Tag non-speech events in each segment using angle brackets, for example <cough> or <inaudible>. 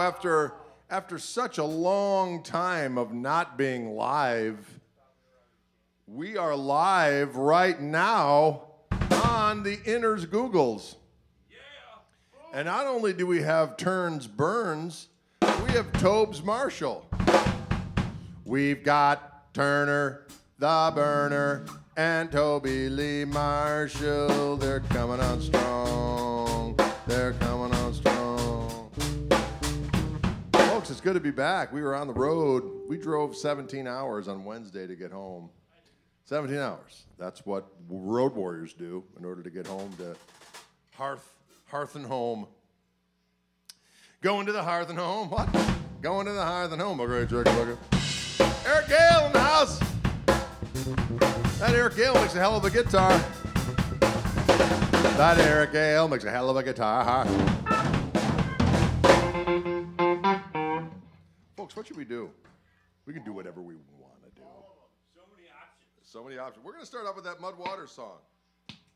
so after after such a long time of not being live, we are live right now on the Inners Googles. And not only do we have Turns Burns, we have Tobes Marshall. We've got Turner, the burner, and Toby Lee Marshall. They're coming on strong. They're coming It's good to be back. We were on the road. We drove 17 hours on Wednesday to get home. 17 hours. That's what road warriors do in order to get home to Hearth, Hearth and Home. Going to the Hearth and Home. What? Going to the Hearth and Home. Okay, Jack Booker. Eric Gale in the house. That Eric Gale makes a hell of a guitar. That Eric Gale makes a hell of a guitar. Folks, what should we do? We can do whatever we want to do. So many options. So many options. We're going to start off with that Mud Water song.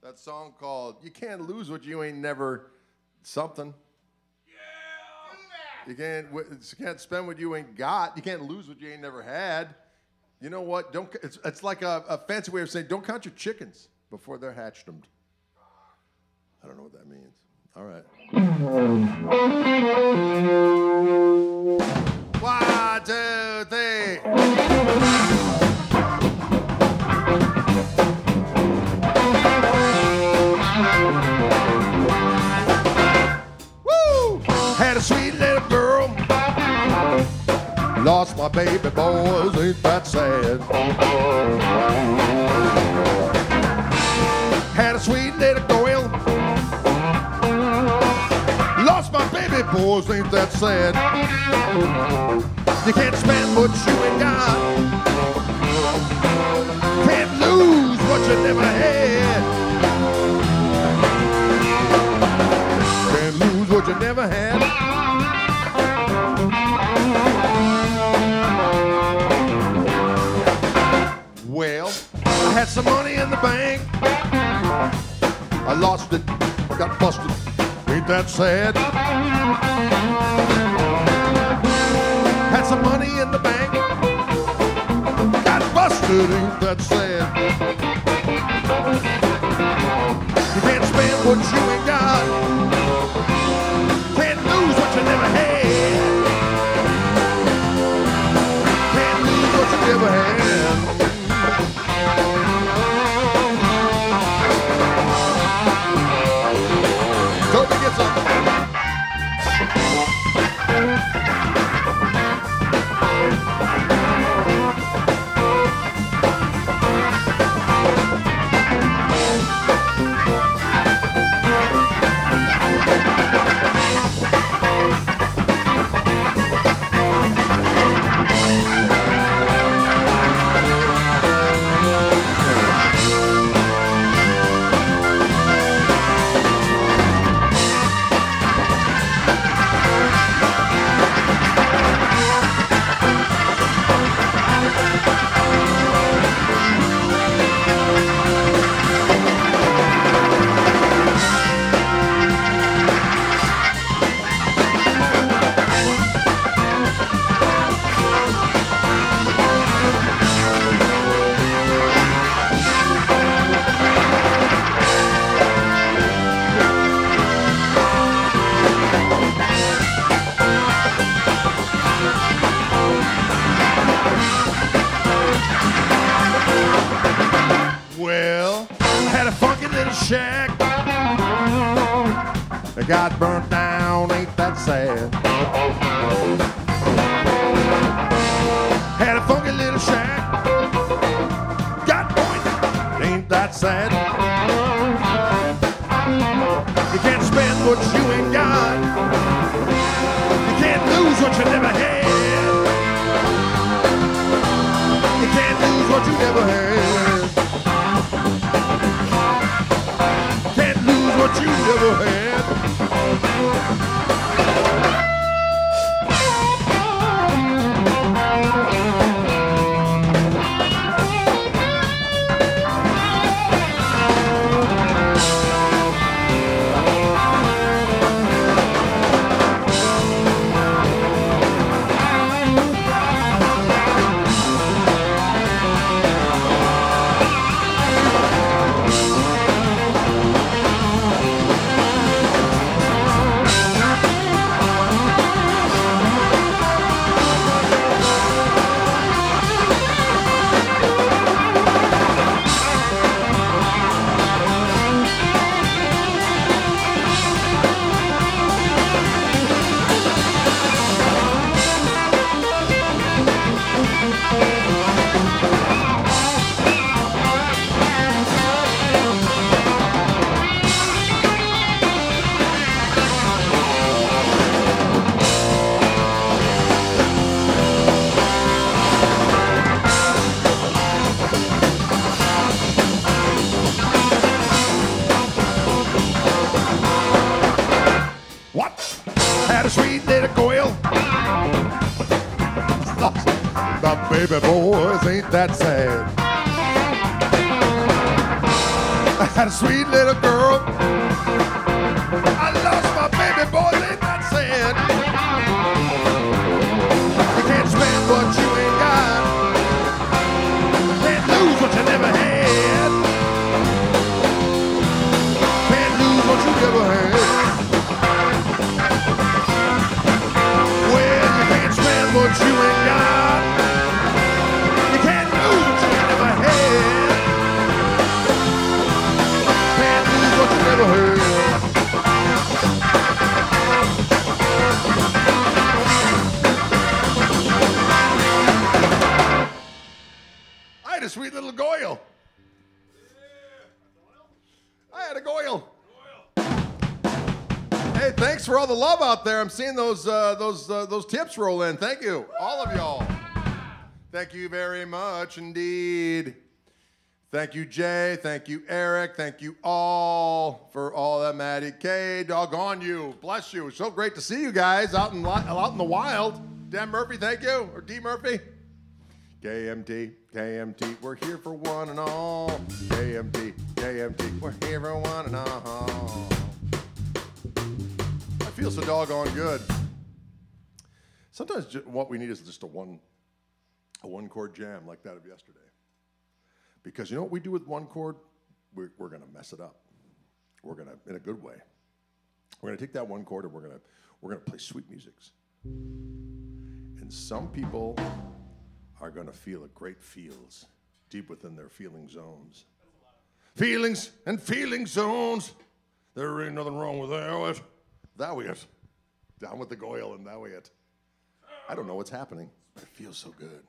That song called You Can't Lose What You Ain't Never Something. Yeah. You can't, you can't spend what you ain't got. You can't lose what you ain't never had. You know what? Don't. It's, it's like a, a fancy way of saying don't count your chickens before they're hatched. Them. I don't know what that means. All right. <laughs> One, two, three. Had a sweet little girl. Lost my baby boys, ain't that sad? Boys, ain't that sad? You can't spend what you ain't got. Can't lose what you never had. Can't lose what you never had. Well, I had some money in the bank. I lost it, I got busted. Ain't that sad? Had some money in the bank. Got busted, ain't that sad? You can't spend what you ain't got. Can't lose what you never had. Can't lose what you never had. It got burnt down, ain't that sad? Had a funky little shack. Got burnt, ain't that sad? You can't spend what you ain't got. You can't lose what you never had. You can't lose what you never had. Baby boys ain't that sad. I <laughs> had a sweet little girl. The love out there. I'm seeing those uh, those uh, those tips roll in. Thank you, all of y'all. Thank you very much indeed. Thank you, Jay. Thank you, Eric. Thank you all for all that, Maddie K. Doggone you. Bless you. So great to see you guys out in out in the wild. Dan Murphy, thank you, or D Murphy. KMT, KMT, we're here for one and all. KMT, KMT, we're here for one and all. I feel so doggone good. Sometimes what we need is just a one, a one chord jam like that of yesterday. Because you know what we do with one chord? We're, we're going to mess it up. We're going to, in a good way. We're going to take that one chord and we're going to, we're going to play sweet musics. And some people are going to feel a great feels deep within their feeling zones. Feelings and feeling zones. There ain't nothing wrong with that. That way it. Down with the goyle and that way it. I don't know what's happening, it feels so good.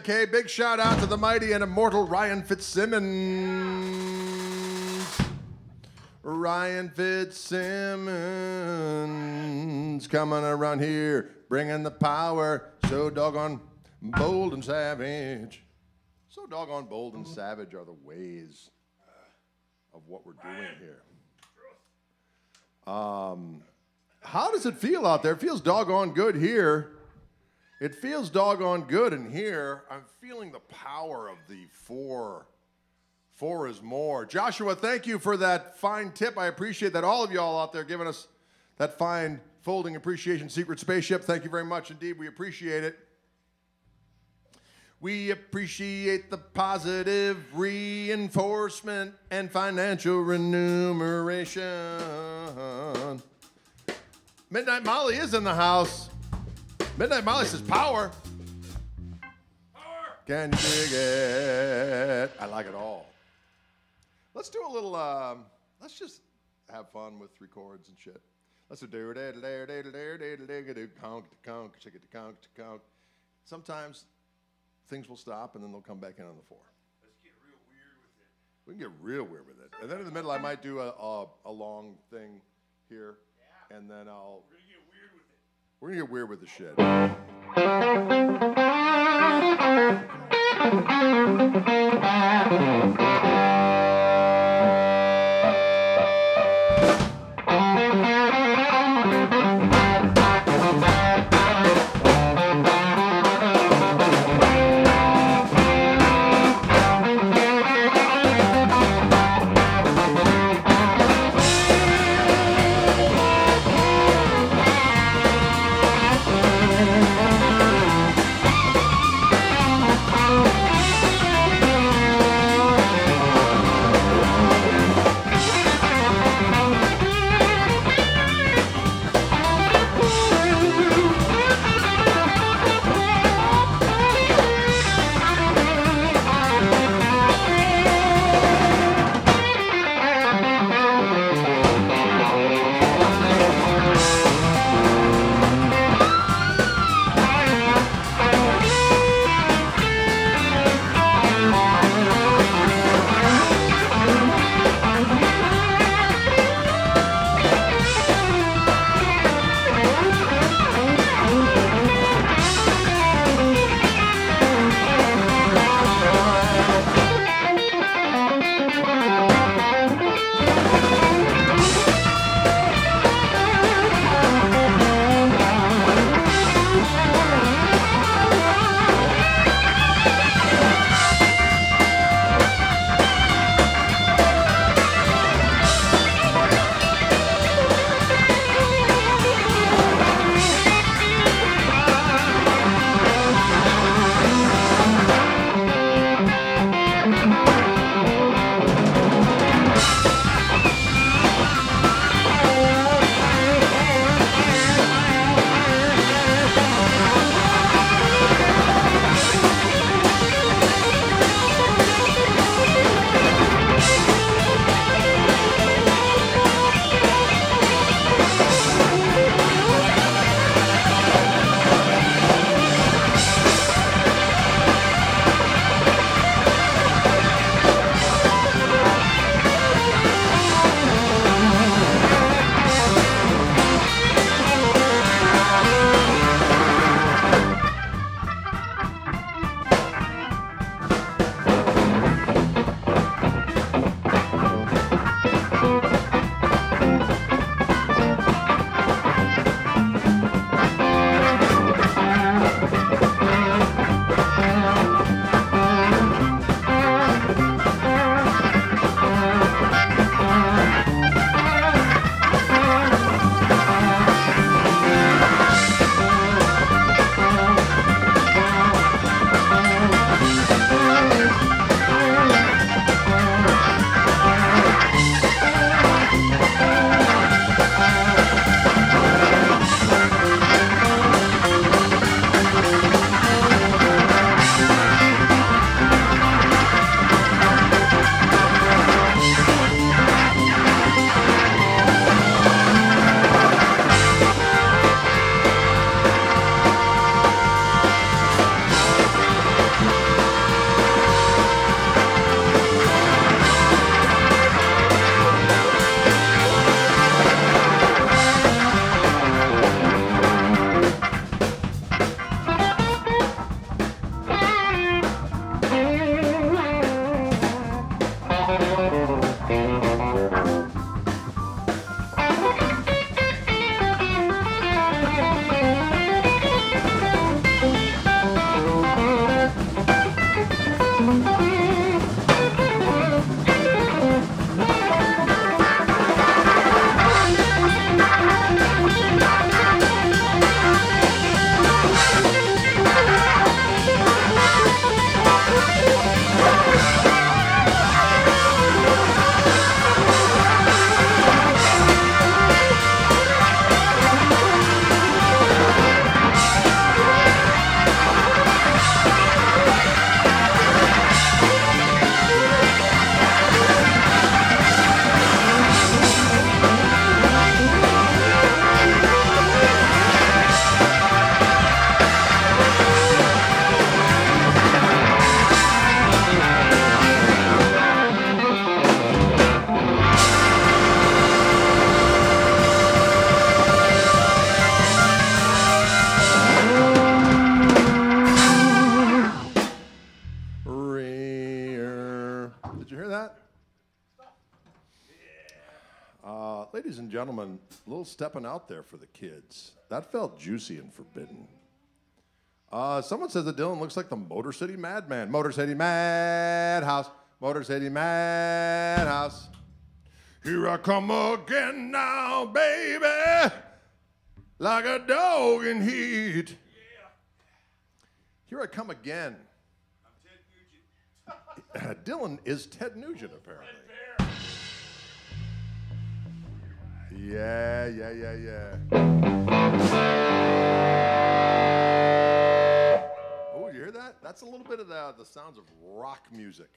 K. Big shout out to the mighty and immortal Ryan Fitzsimmons. Ryan Fitzsimmons coming around here, bringing the power. So doggone bold and savage. So doggone bold and savage are the ways of what we're doing here. Um, how does it feel out there? It feels doggone good here. It feels doggone good in here. I'm feeling the power of the four. Four is more. Joshua, thank you for that fine tip. I appreciate that. All of y'all out there giving us that fine folding appreciation secret spaceship. Thank you very much indeed. We appreciate it. We appreciate the positive reinforcement and financial remuneration. Midnight Molly is in the house. Midnight Molly says power. Power. Can you dig it? I like it all. Let's do a little. Um, let's just have fun with three chords and shit. Let's do do do do do do do do do do conk to conk chick to conk conk. Sometimes things will stop and then they'll come back in on the four. Let's get real weird with it. We can get real weird with it. And then in the middle, I might do a, a, a long thing here, and then I'll. We're we're going to get weird with the shit. Ladies and gentlemen, a little stepping out there for the kids. That felt juicy and forbidden. Uh, someone says that Dylan looks like the Motor City Madman. Motor City Madhouse. Motor City Madhouse. Here I come again now, baby, like a dog in heat. Yeah. Here I come again. I'm Ted Nugent. <laughs> Dylan is Ted Nugent, apparently. Yeah, yeah, yeah, yeah. Oh, you hear that? That's a little bit of the, the sounds of rock music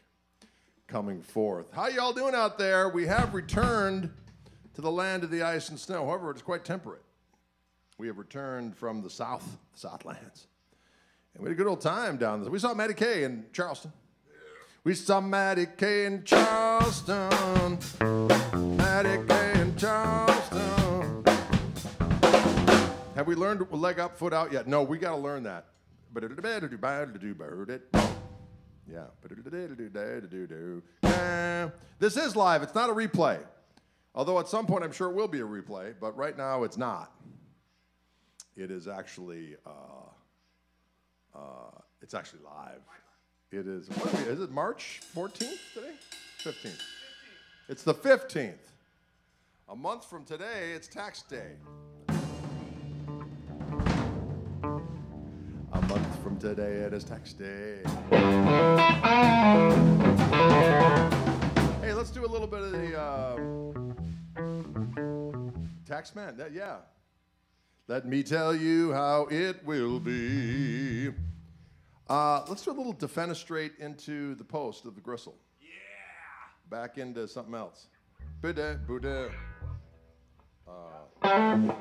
coming forth. How y'all doing out there? We have returned to the land of the ice and snow. However, it's quite temperate. We have returned from the south, Southlands. And we had a good old time down there. We saw Matty K in Charleston. We saw Matty K in Charleston. Matty K in Charleston. Have we learned leg up, foot out yet? No, we got to learn that. Yeah. This is live. It's not a replay. Although at some point I'm sure it will be a replay, but right now it's not. It is actually uh, uh, it's actually live. It is. What is it March 14th today? 15th. It's the 15th. A month from today, it's tax day. A month from today, it is tax day. Hey, let's do a little bit of the uh, tax man. That- yeah. Let me tell you how it will be. Uh, let's do a little defenestrate into the post of the gristle. Yeah. Back into something else. Buddha, Buddha. Uh huh.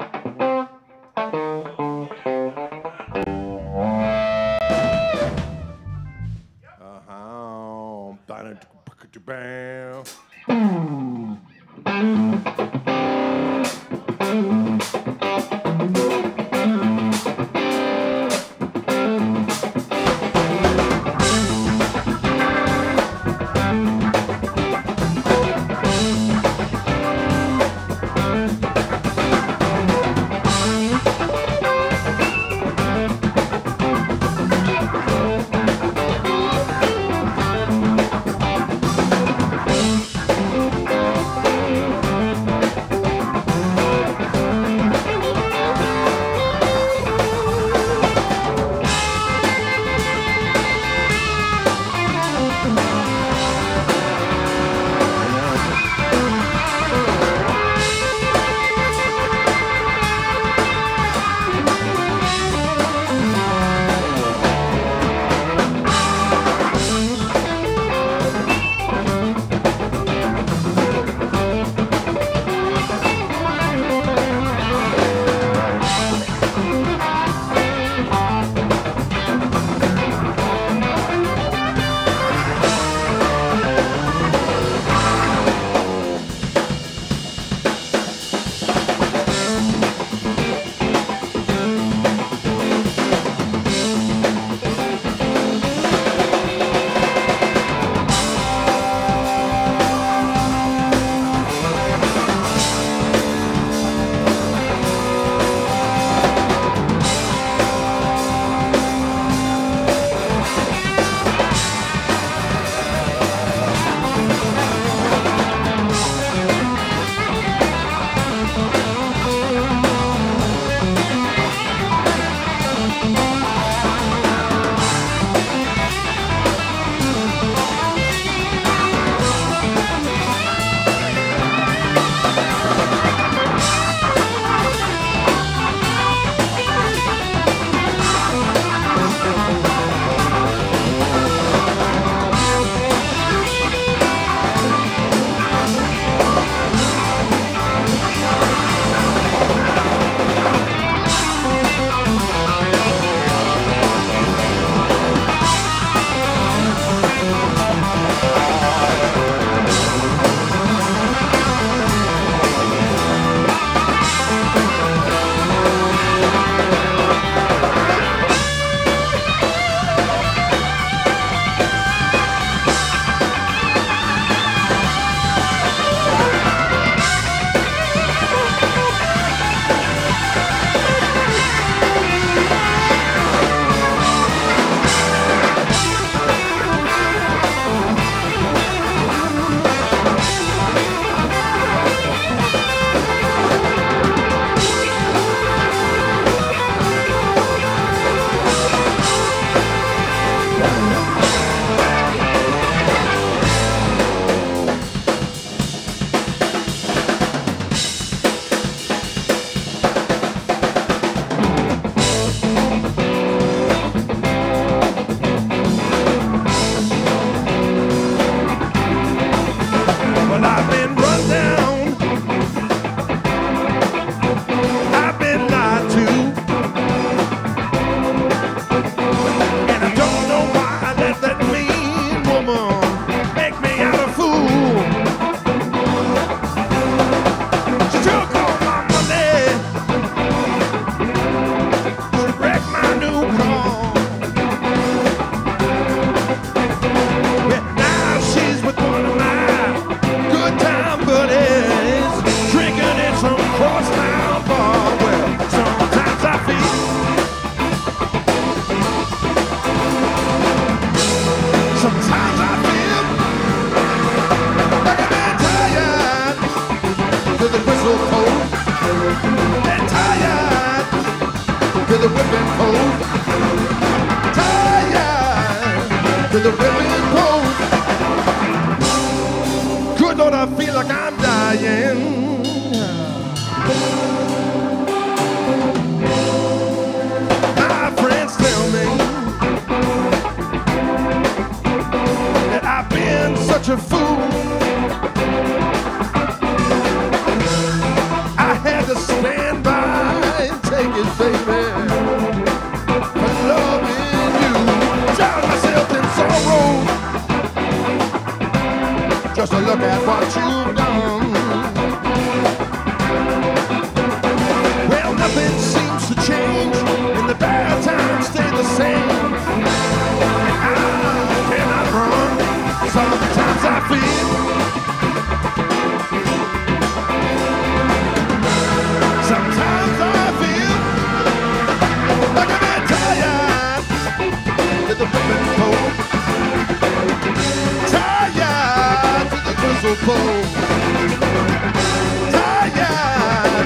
Tired to the pole.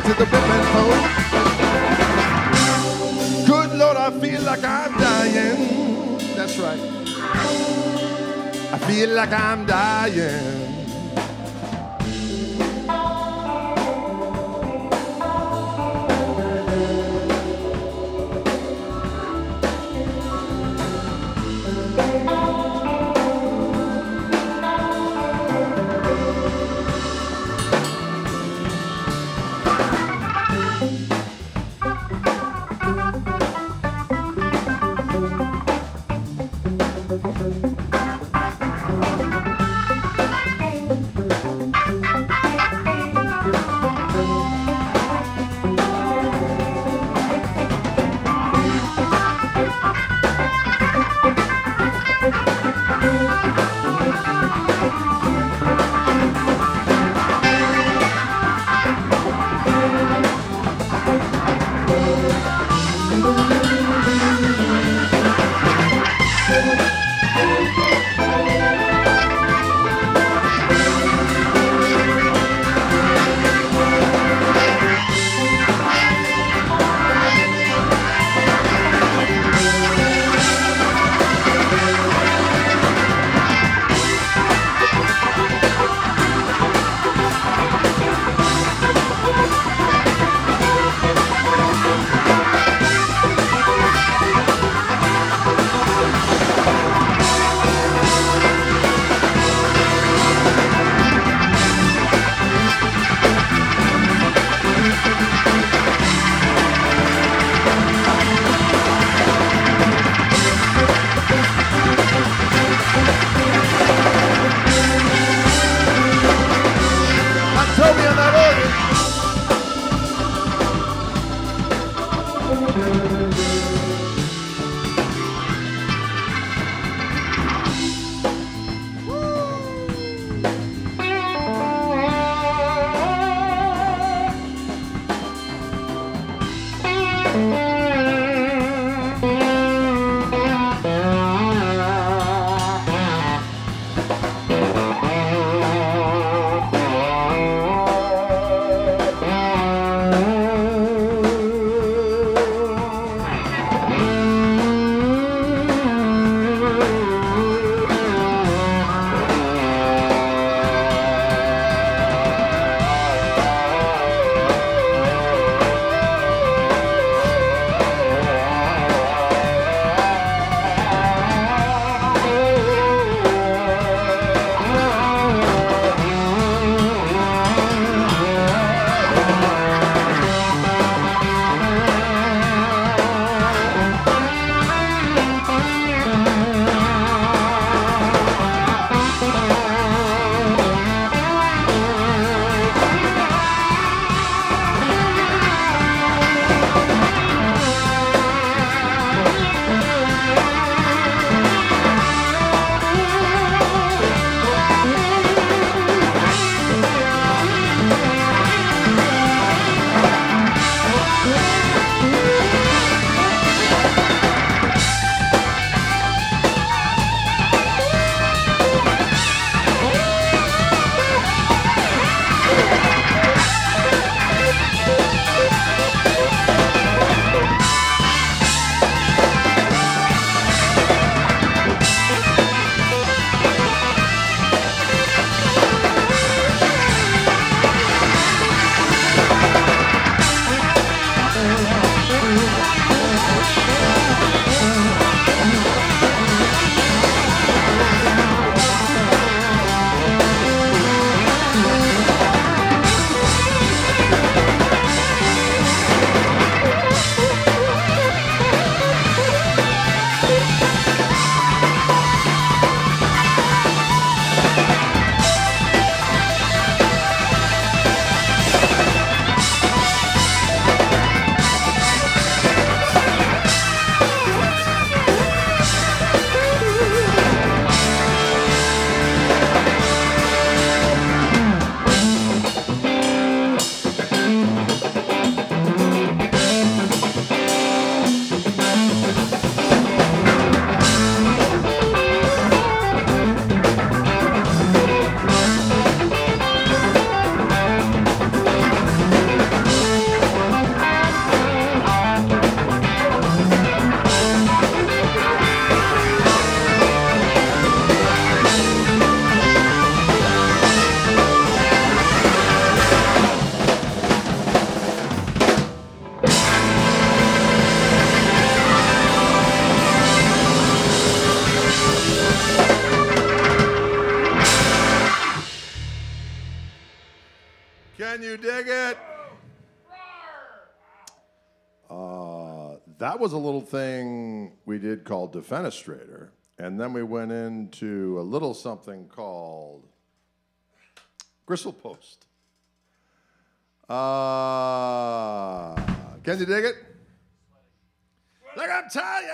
To the. Good Lord, I feel like I'm dying. That's right. I feel like I'm dying. Defenestrator. And then we went into a little something called Gristle Post. Uh, can you dig it? Like I'm tired.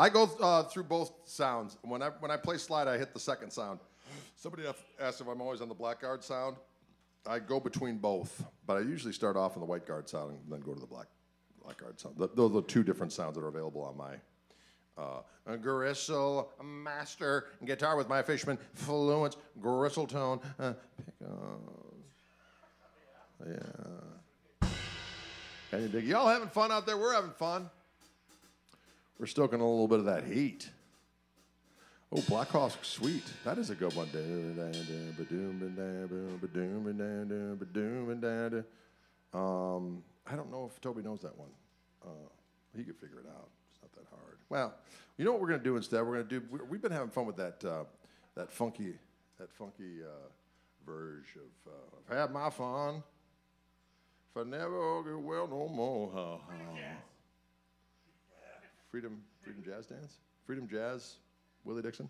I go uh, through both sounds. When I when I play slide, I hit the second sound. Somebody asked if I'm always on the black guard sound. I go between both, but I usually start off on the white guard sound and then go to the black guard sound. Those are two different sounds that are available on my uh, gristle master guitar with my Fishman fluence gristle tone uh, pickups. Yeah. Can you dig? Y'all having fun out there? We're having fun. We're stoking a little bit of that heat. Oh, Black Hawk Sweet. That is a good one. Um, I don't know if Toby knows that one. Uh, he could figure it out. It's not that hard. Well, you know what we're going to do instead? We're going to do. we- We've been having fun with that uh, that funky that funky uh, verge of uh, I've had my fun. If I never get well no more. Ha, ha. Freedom Freedom Jazz Dance? Freedom Jazz, Willie Dixon?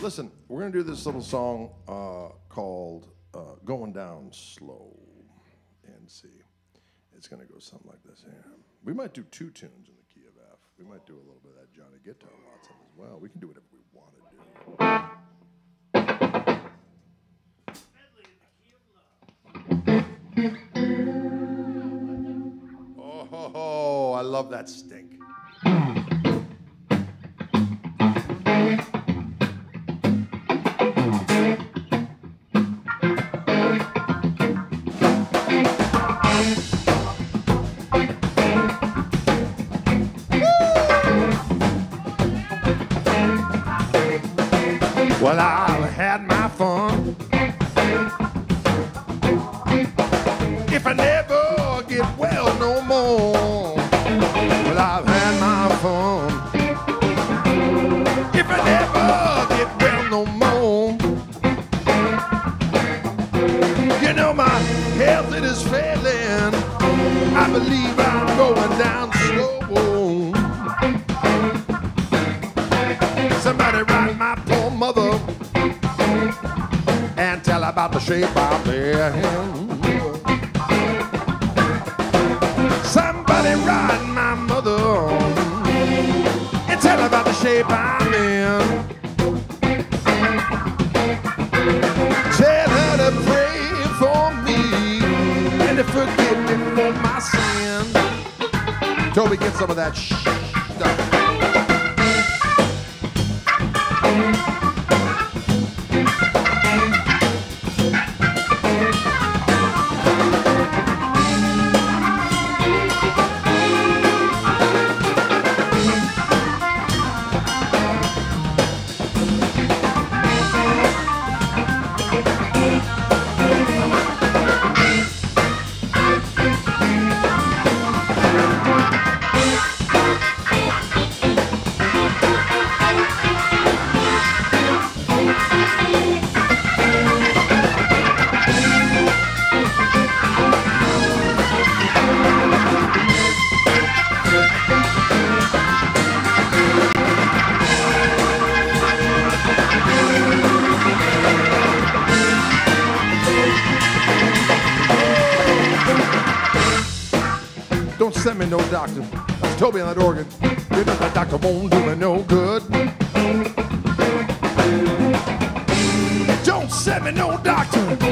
Listen, we're going to do this little song uh, called uh, Going Down Slow. And see. It's going to go something like this here. We might do two tunes in the key of F. We might do a little bit of that Johnny Guitar Watson as well. We can do whatever we want to do. Oh, I love that stink. If I never get well no more, well, I've had my fun. If I never get well no more, you know my health it is failing. I believe I'm going down slow. About the shape I'm in. Somebody write my mother and tell her about the shape I'm in. Tell her to pray for me and to forgive me for my sin. Toby, get some of that sh- Toby that organ. You know that doctor won't do me no good. Don't send me no doctor.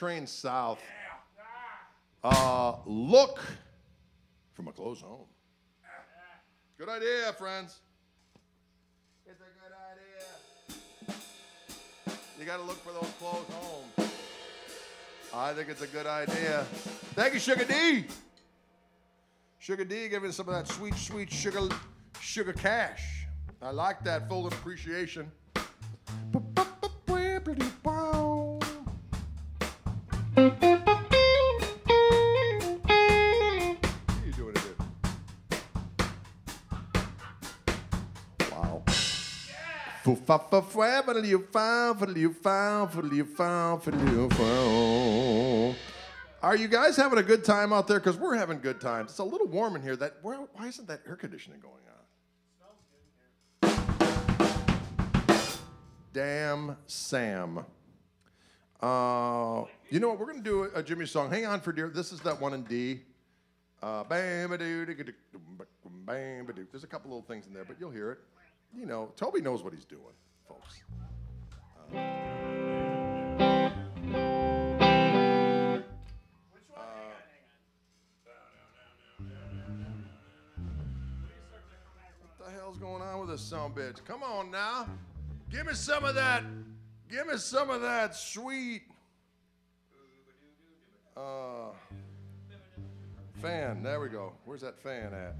Train south, uh, look for a clothes home. Good idea, friends. It's a good idea. You got to look for those clothes homes. I think it's a good idea. Thank you, Sugar D. Sugar D giving some of that sweet, sweet sugar, sugar cash. I like that full appreciation. Fa fa fa fa fa fa fa fa fa. Are you guys having a good time out there? Because we're having good times. It's a little warm in here. That why why isn't that air conditioning going on? Damn Sam. Uh, you know what? We're gonna do a, a Jimmy song. Hang on for dear. This is that one in D. Uh, bam, bam, doo. There's a couple little things in there, but you'll hear it. You know, Toby knows what he's doing, folks. What the hell's going on with this son bitch? Come on now. Give me some of that. Give me some of that sweet. Uh, fan. There we go. Where's that fan at?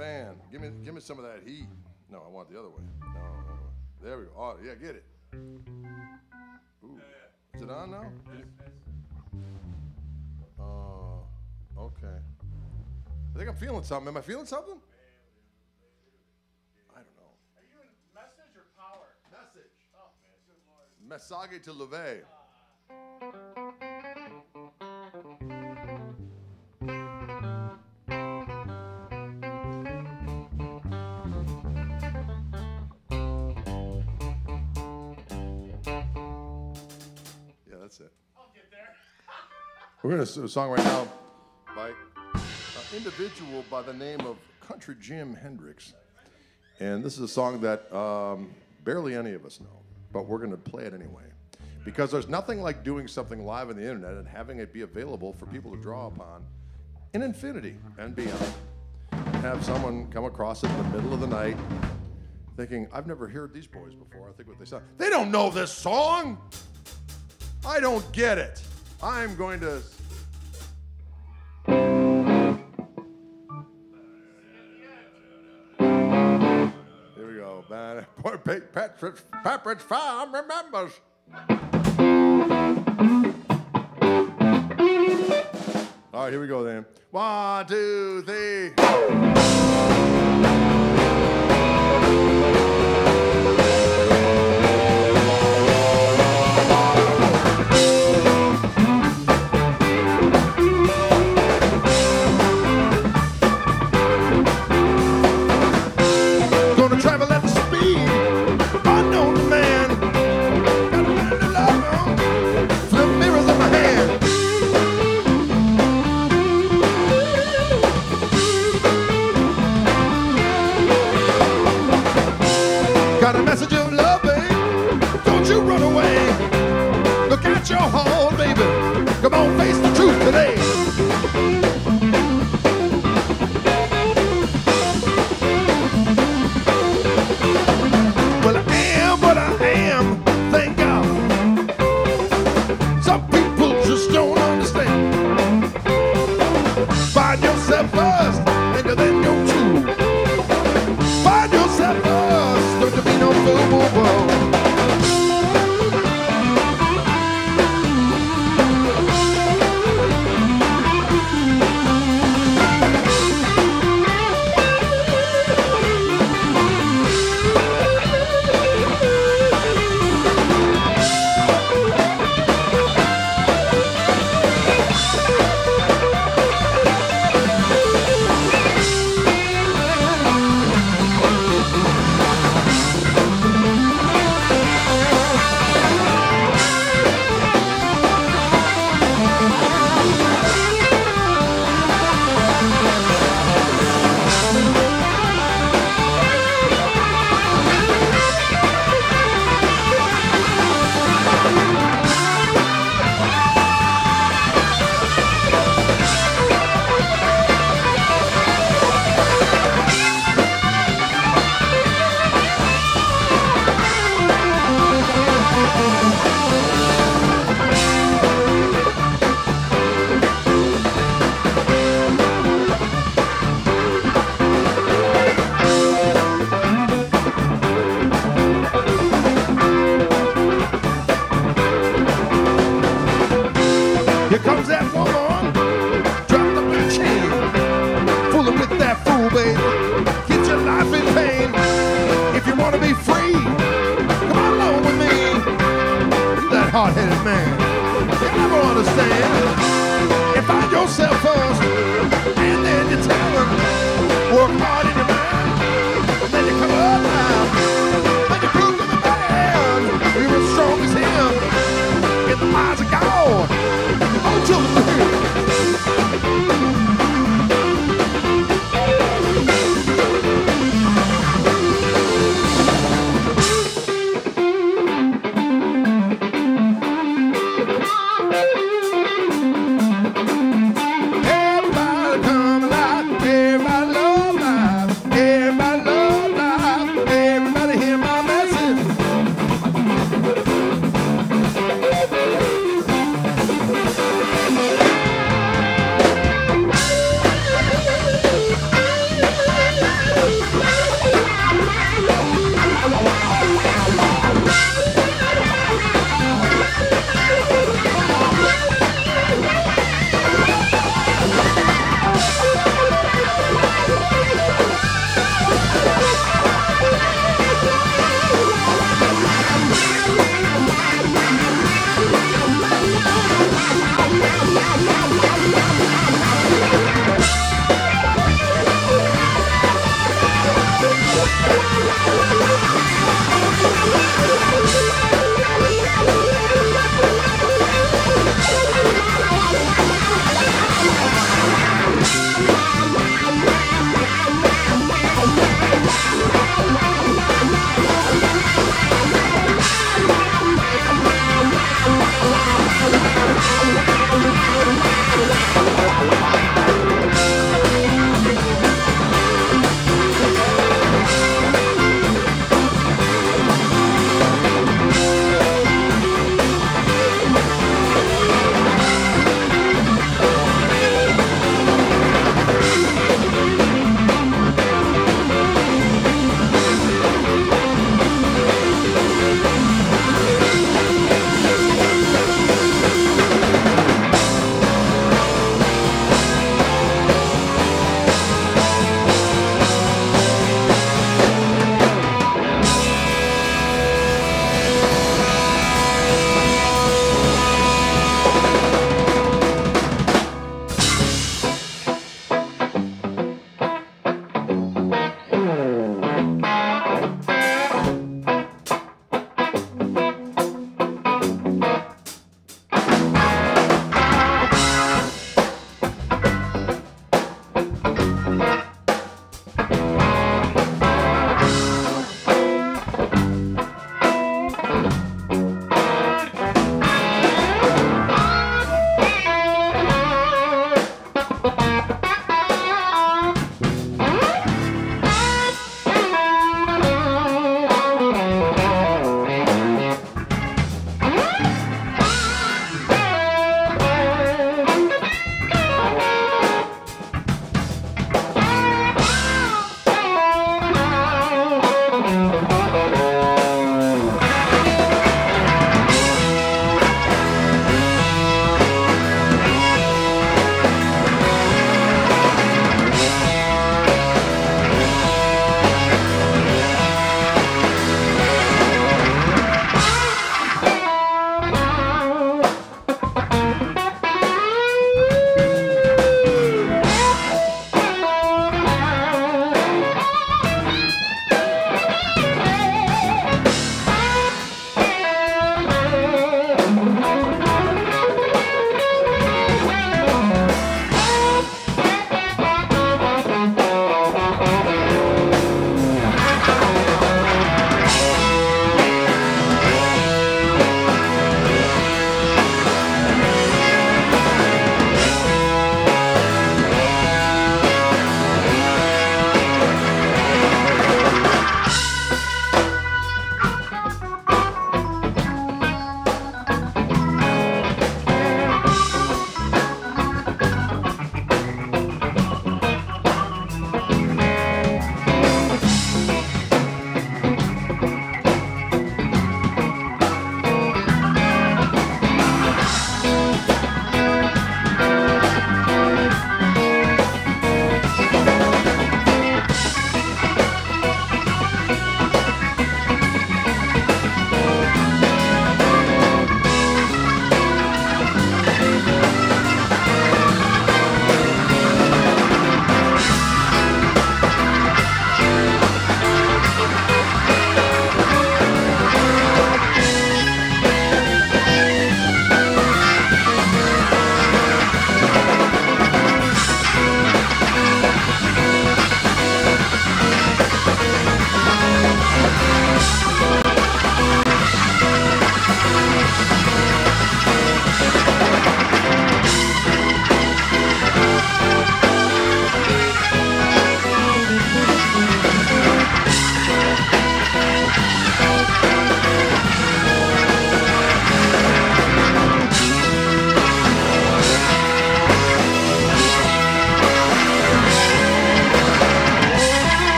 Fan. Give me, give me some of that heat. No, I want the other way. No, no, no. There we go. Oh, yeah, get it. Ooh. Is it on now? Uh, okay. I think I'm feeling something. Am I feeling something? I don't know. Are you in message or power? Message. Oh, good lord. Message to Love. That's it. I'll get there. <laughs> We're going to sing a song right now by an individual by the name of Country Jim Hendrix. And this is a song that um, barely any of us know, but we're going to play it anyway. Because there's nothing like doing something live on the internet and having it be available for people to draw upon in infinity and beyond. Have someone come across it in the middle of the night thinking, I've never heard these boys before. I think what they sound. They don't know this song. I don't get it. I'm going to. Here we go. Pete Pepperidge, Pepperidge Farm remembers. All right, here we go then. One, two, three.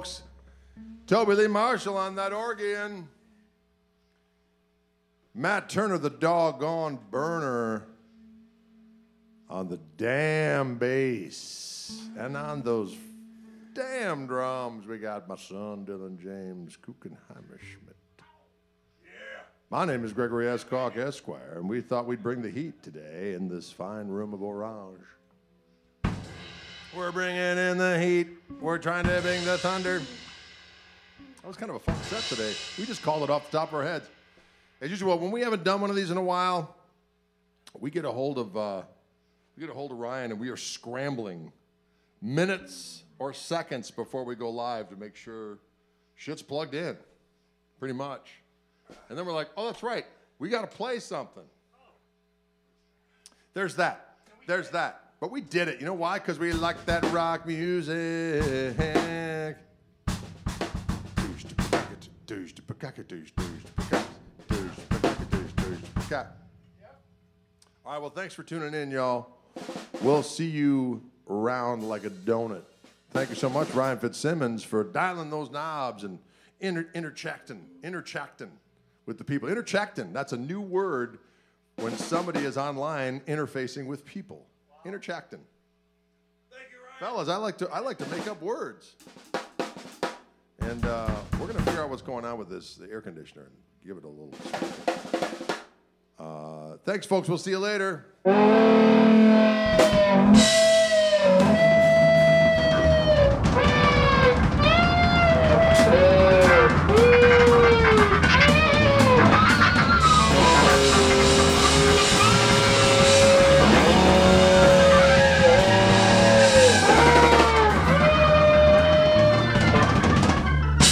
Folks? Toby Lee Marshall on that organ. Matt Turner, the doggone burner, on the damn bass. And on those damn drums, we got my son, Dylan James Kuchenheimer Schmidt. My name is Gregory S. Esquire, and we thought we'd bring the heat today in this fine room of Orange. We're bringing in the heat. We're trying to bring the thunder. That was kind of a fun set today. We just called it off the top of our heads. As usual, when we haven't done one of these in a while, we get a hold of uh, we get a hold of Ryan, and we are scrambling minutes or seconds before we go live to make sure shit's plugged in. Pretty much. And then we're like, oh, that's right. We got to play something. There's that. There's that. But we did it. You know why? Because we like that rock music. All right, well, thanks for tuning in, y'all. We'll see you round like a donut. Thank you so much, Ryan Fitzsimmons, for dialing those knobs and inter- interchecting, interchecting with the people. Interchecting, that's a new word when somebody is online interfacing with people. Interchecting. Thank you, Ryan. Fellas, I like to I like to make up words. And uh, we're gonna figure out what's going on with this the air conditioner and give it a little. Uh, thanks, folks. We'll see you later.